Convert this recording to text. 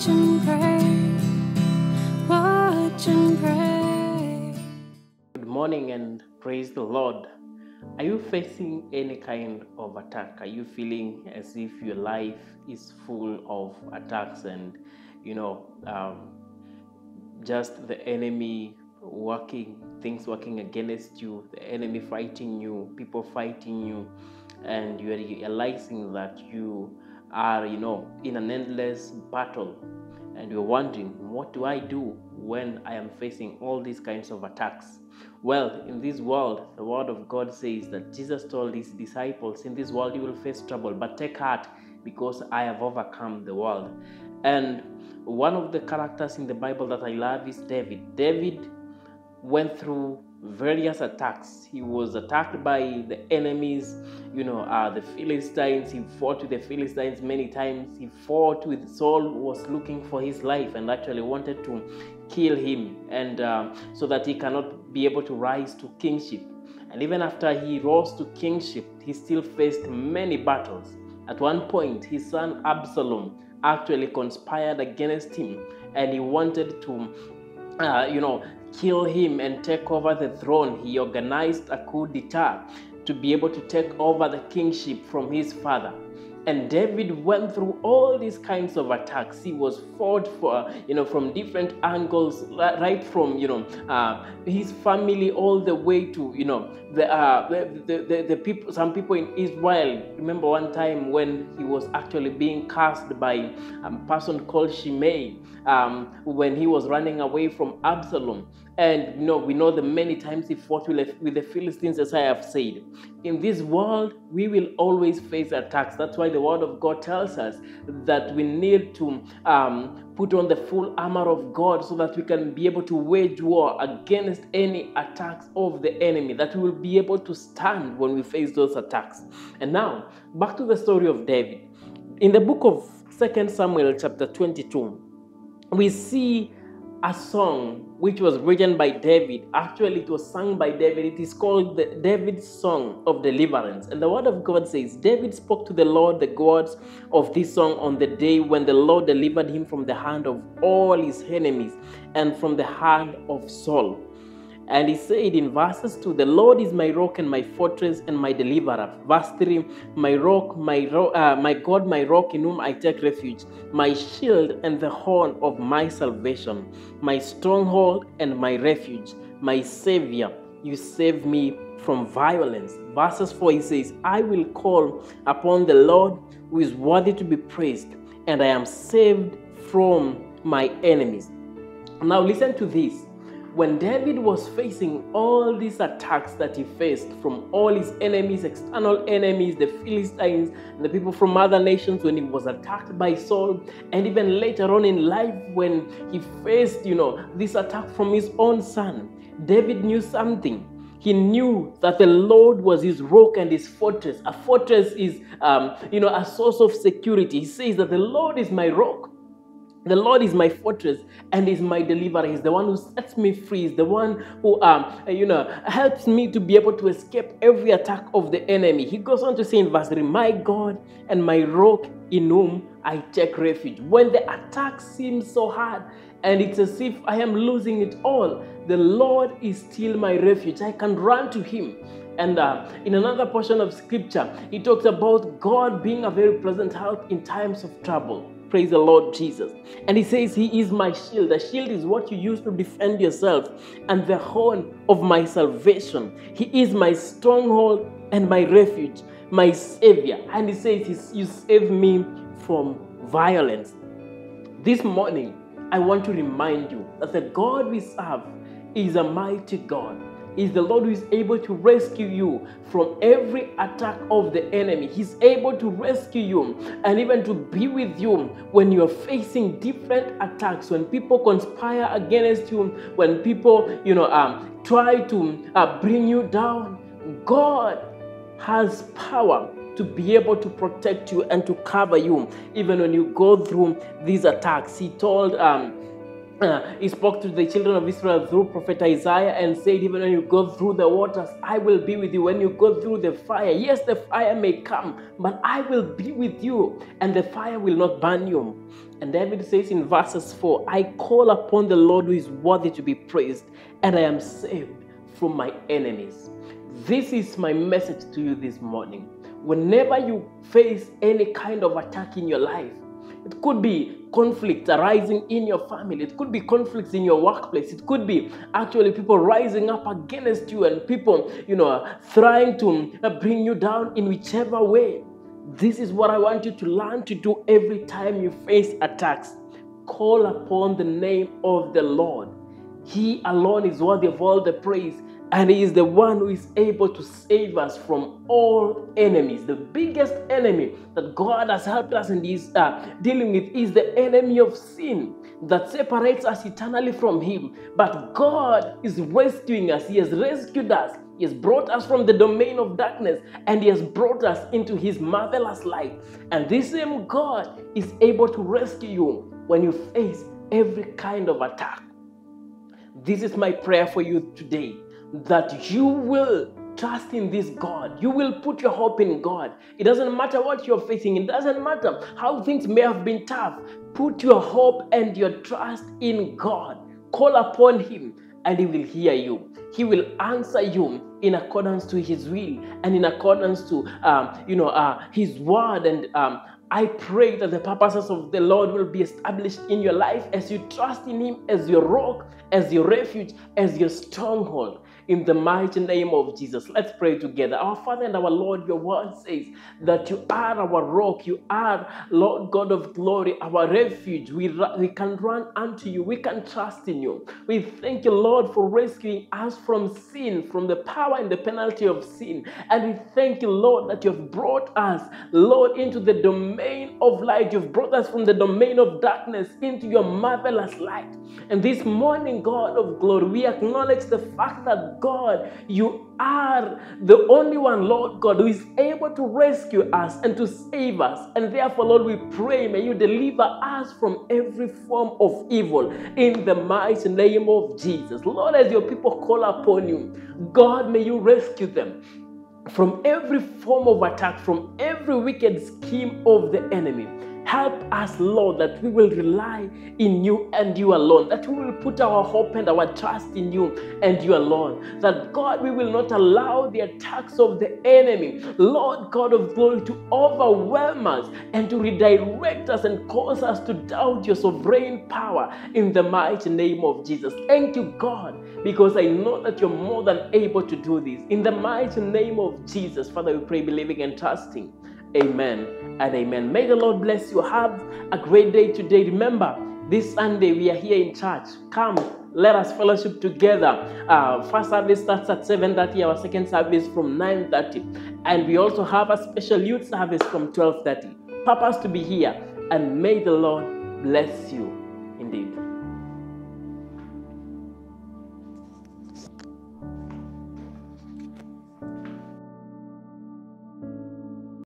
Watch and pray. Watch and pray. Good morning and praise the Lord. Are you facing any kind of attack? Are you feeling as if your life is full of attacks and, you know, um, just the enemy working, things working against you, the enemy fighting you, people fighting you, and you are realizing that you are, you know, in an endless battle and you're wondering, what do I do when I am facing all these kinds of attacks? Well, in this world, the word of God says that Jesus told his disciples, In this world you will face trouble, but take heart because I have overcome the world. And one of the characters in the Bible that I love is David. David went through various attacks. He was attacked by the enemies, you know, uh, the Philistines. He fought with the Philistines many times. He fought with Saul, was looking for his life and actually wanted to kill him, and uh, so that he cannot be able to rise to kingship. And even after he rose to kingship, he still faced many battles. At one point, his son Absalom actually conspired against him, and he wanted to, uh, you know, kill him and take over the throne. He organized a coup d'etat to be able to take over the kingship from his father. And David went through all these kinds of attacks. He was fought for, you know, from different angles, right from, you know, uh, his family all the way to, you know, the, uh, the, the, the, the people, some people in Israel. Remember one time when he was actually being cast by a person called Shimei um, when he was running away from Absalom. And you know, we know the many times he fought with the Philistines, as I have said. In this world, we will always face attacks. That's why the Word of God tells us that we need to um, put on the full armor of God so that we can be able to wage war against any attacks of the enemy, that we will be able to stand when we face those attacks. And now, back to the story of David. In the book of 2 Samuel, chapter 22, we see a song which was written by David. Actually, it was sung by David. It is called the David's Song of Deliverance. And the word of God says, David spoke to the Lord, the gods of this song, on the day when the Lord delivered him from the hand of all his enemies and from the hand of Saul. And he said in verses 2, The Lord is my rock and my fortress and my deliverer. Verse 3, My rock, my, ro- uh, my God, my rock in whom I take refuge, my shield and the horn of my salvation, my stronghold and my refuge, my Savior. You save me from violence. Verses 4, he says, I will call upon the Lord who is worthy to be praised, and I am saved from my enemies. Now, listen to this when David was facing all these attacks that he faced from all his enemies, external enemies, the Philistines, the people from other nations, when he was attacked by Saul, and even later on in life when he faced, you know, this attack from his own son, David knew something. He knew that the Lord was his rock and his fortress. A fortress is, um, you know, a source of security. He says that the Lord is my rock. The Lord is my fortress and is my deliverer. He's the one who sets me free. He's the one who, um, you know, helps me to be able to escape every attack of the enemy. He goes on to say in verse 3, My God and my rock in whom I take refuge. When the attack seems so hard and it's as if I am losing it all, the Lord is still my refuge. I can run to Him. And uh, in another portion of scripture, he talks about God being a very present help in times of trouble. Praise the Lord Jesus. And he says, He is my shield. The shield is what you use to defend yourself, and the horn of my salvation. He is my stronghold and my refuge, my Savior. And he says, You save me from violence. This morning, I want to remind you that the God we serve is a mighty God is the Lord who is able to rescue you from every attack of the enemy. He's able to rescue you and even to be with you when you're facing different attacks, when people conspire against you, when people, you know, um, try to uh, bring you down. God has power to be able to protect you and to cover you even when you go through these attacks. He told um, uh, he spoke to the children of Israel through prophet Isaiah and said, Even when you go through the waters, I will be with you. When you go through the fire, yes, the fire may come, but I will be with you, and the fire will not burn you. And David says in verses 4 I call upon the Lord who is worthy to be praised, and I am saved from my enemies. This is my message to you this morning. Whenever you face any kind of attack in your life, it could be conflict arising in your family. It could be conflicts in your workplace. It could be actually people rising up against you and people, you know, trying to uh, bring you down in whichever way. This is what I want you to learn to do every time you face attacks. Call upon the name of the Lord. He alone is worthy of all the praise, and He is the one who is able to save us from all enemies. The biggest enemy that God has helped us in is uh, dealing with is the enemy of sin that separates us eternally from Him. But God is rescuing us, He has rescued us. He has brought us from the domain of darkness and He has brought us into His marvelous light. And this same God is able to rescue you when you face every kind of attack. This is my prayer for you today that you will trust in this God. You will put your hope in God. It doesn't matter what you're facing, it doesn't matter how things may have been tough. Put your hope and your trust in God. Call upon Him and He will hear you. He will answer you in accordance to His will and in accordance to um, you know uh, His word and um, I pray that the purposes of the Lord will be established in your life as you trust in Him as your rock, as your refuge, as your stronghold. In the mighty name of Jesus, let's pray together. Our Father and our Lord, your word says that you are our rock, you are Lord God of glory, our refuge. We, we can run unto you, we can trust in you. We thank you, Lord, for rescuing us from sin, from the power and the penalty of sin. And we thank you, Lord, that you have brought us, Lord, into the domain of light. You've brought us from the domain of darkness into your marvelous light. And this morning, God of glory, we acknowledge the fact that God, you are the only one, Lord God, who is able to rescue us and to save us. And therefore, Lord, we pray, may you deliver us from every form of evil in the mighty name of Jesus. Lord, as your people call upon you, God, may you rescue them from every form of attack, from every wicked scheme of the enemy. Help us, Lord, that we will rely in you and you alone, that we will put our hope and our trust in you and you alone. That, God, we will not allow the attacks of the enemy, Lord God of glory, to overwhelm us and to redirect us and cause us to doubt your sovereign power in the mighty name of Jesus. Thank you, God, because I know that you're more than able to do this. In the mighty name of Jesus, Father, we pray, believing and trusting. Amen and amen. May the Lord bless you. Have a great day today. Remember, this Sunday we are here in church. Come, let us fellowship together. Uh, first service starts at 7:30. Our second service from 9:30, and we also have a special youth service from 12:30. Purpose to be here, and may the Lord bless you.